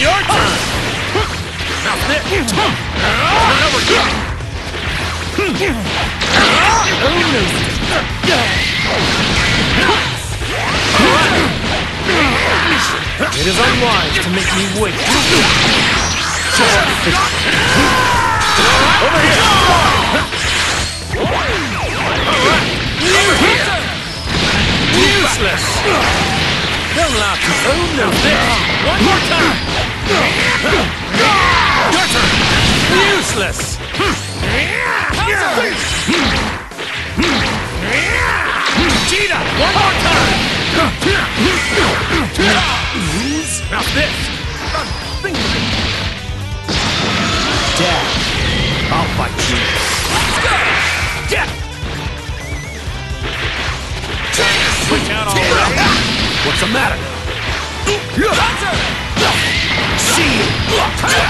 Your turn! It is unwise to make me wait. Over here! Useless! They'll laugh Now this! One more time! Useless! Cheetah! One more time! Now this! Dad, I'll fight you. Get!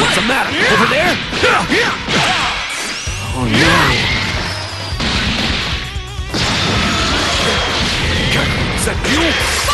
What's the matter? Over there? Oh no. Is that you?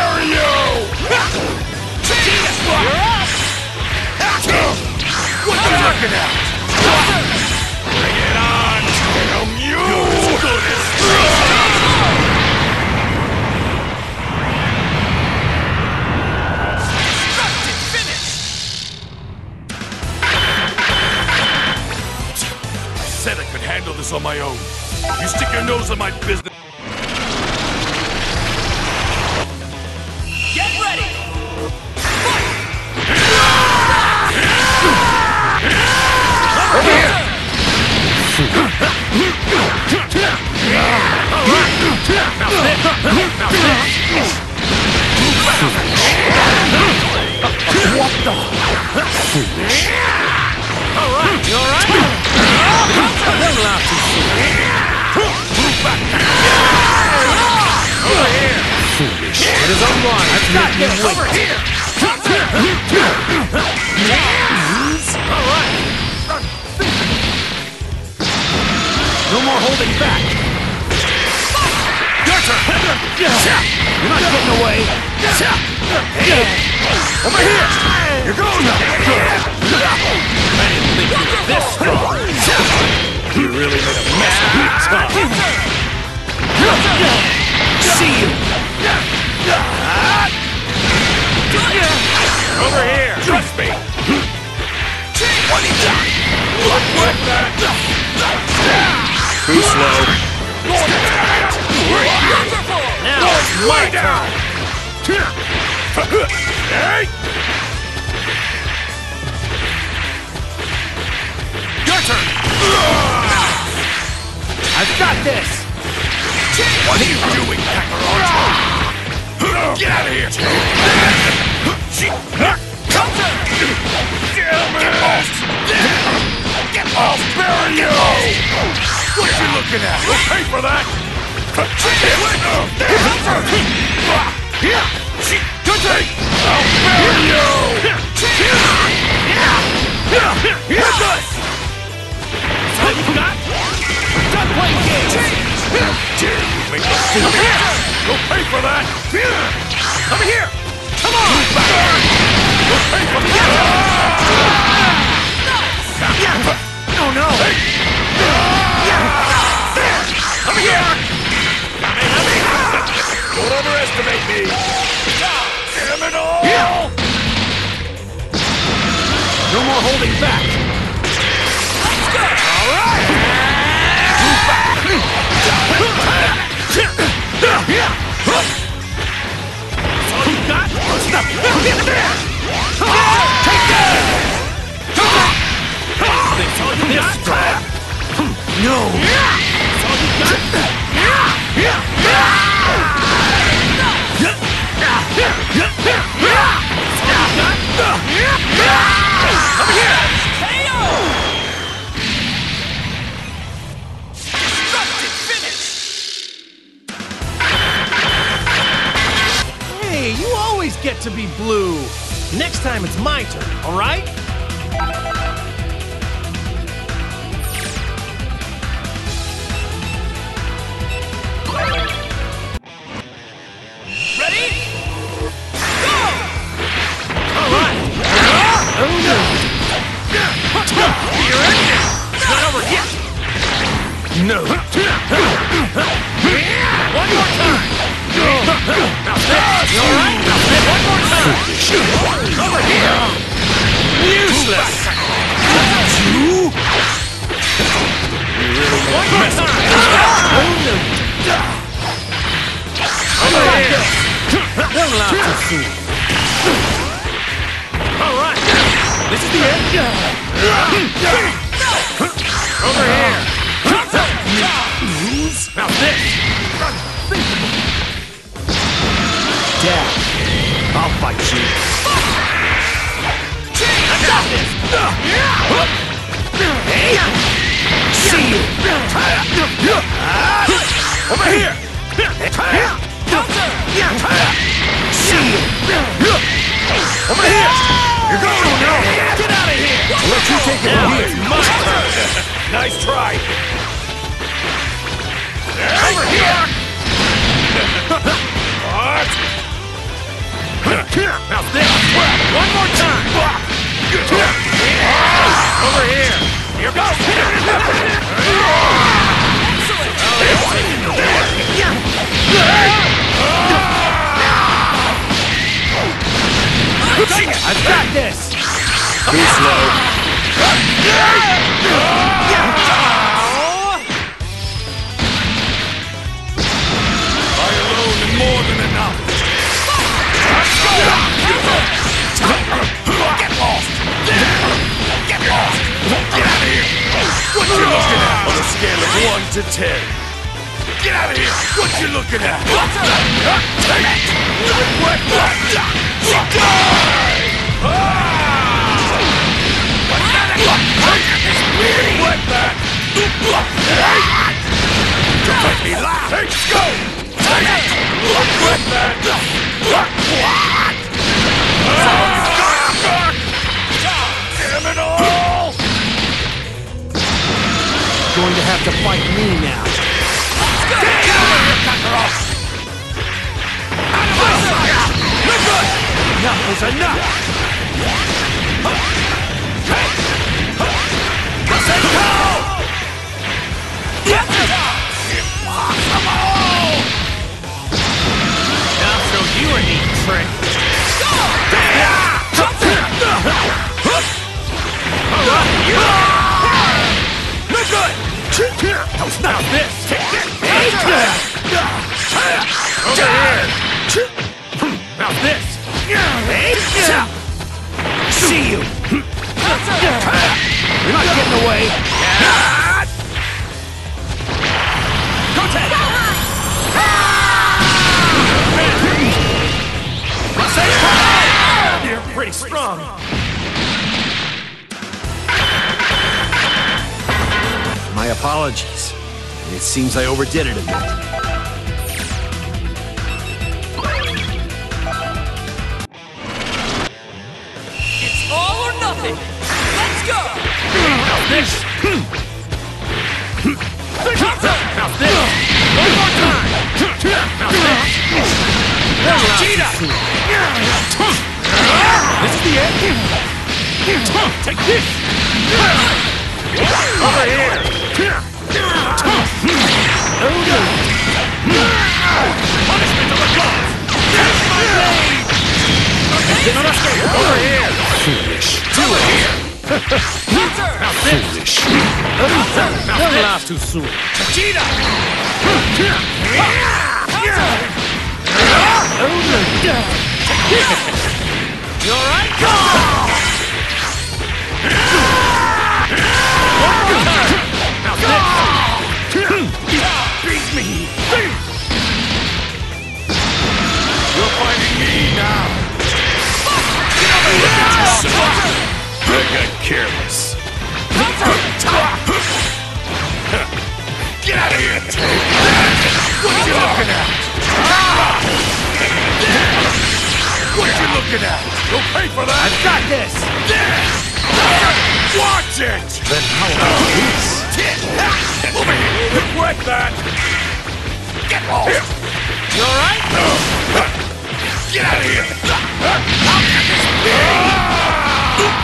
Looking at? Bring it on! I could handle this on my own. You stick your nose in my business. No more holding back. Your! You're not getting away. Over here! You're going now! I didn't think you were this strong. You really made a mess of your tongue. See you! Over here! Trust me! What that? What was that? Too slow. My turn. Hey! Your turn! I've got this. What are you doing, Kakarot? Get out of here! Counter! Get off! Get off! Bury you! What you looking at? We'll pay for that! Come on! You'll pay for that! Hey, you always get to be blue. Next time it's my turn, all right? Ready? Go! All right. No. You're in there. It's not over yet. No. One more time. You all right? Now. One more time. Over here. Useless. One more time. Over here. Don't laugh too soon. All right. This is the end. Dad, I'll fight you. I got this. Hey. See you. Over here. See you. Over here. You're going to no. Get out of here. I'll let you take it Now it's here. my turn! Nice try! Over here. What? Now this. One more time. Over here. Here goes. Excellent! I've got this. Too slow. Scale of one to ten. Get out of here! What you looking at? You make me laugh! Let's go! Take it! Regret that! What? Damn Going to have to fight me now. Kakarot! Out of good! Enough is enough. You're not getting away. Go You're pretty strong. My apologies. It seems I overdid it a bit. Finish! Now this! One more time! Now this! Now Vegeta! This is the end? Take this! Over here! Oda! Punishment of the gods! That's my blade! Over here! Foolish! Do it! This! Foolish. Don't laugh too soon. Vegeta! You alright? Beat me! You're fighting me now. Got careless. Get out of here, Tank! What you looking at? What you looking at? You'll pay for that! I've got this! Watch it! Then how about this? Over here! Regret that! Get off! You alright? Get out of here!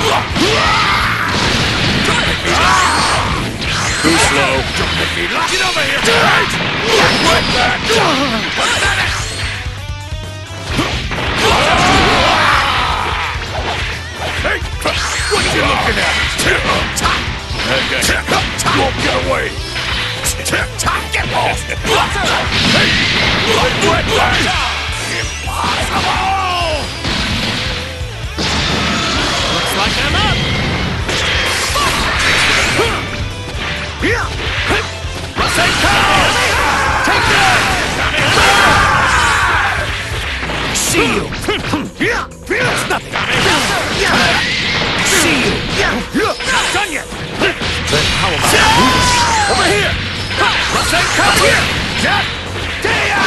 Too slow. Get over here! That! Hey! What you looking at? Okay. Won't get off! Hey! Regret that! Impossible! Take that! See you! It's nothing! You! Not done yet! Then how about this? Over here! Rasengan! Here! Jab! Daya!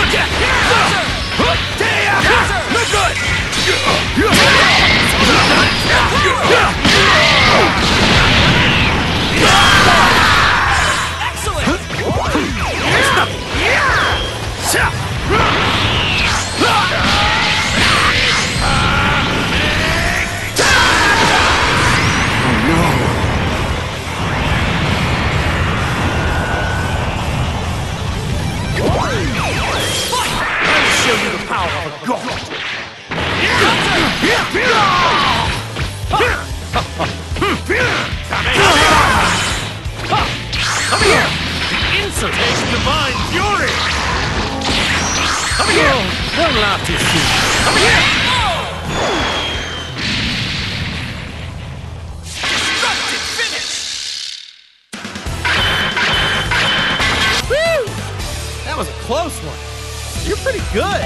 Good! Excellent! Divine fury! Come here! Don't laugh too soon! Come here! Destructive finish! Woo! That was a close one. You're pretty good.